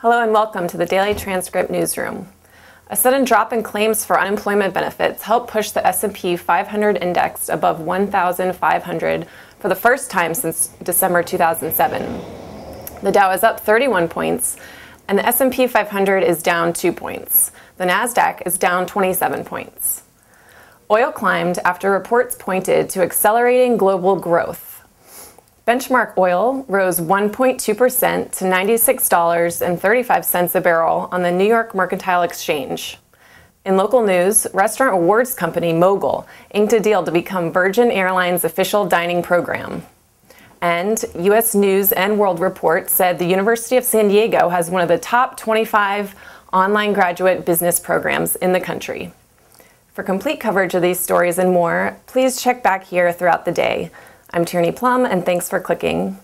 Hello and welcome to the Daily Transcript Newsroom. A sudden drop in claims for unemployment benefits helped push the S&P 500 index above 1,500 for the first time since December 2007. The Dow is up 31 points, and the S&P 500 is down 2 points. The Nasdaq is down 27 points. Oil climbed after reports pointed to accelerating global growth. Benchmark oil rose 1.2% to $96.35 a barrel on the New York Mercantile Exchange. In local news, restaurant awards company Mogl inked a deal to become Virgin Airlines' official dining program. And U.S. News and World Report said the University of San Diego has one of the top 25 online graduate business programs in the country. For complete coverage of these stories and more, please check back here throughout the day. I'm Tierney Plumb, and thanks for clicking.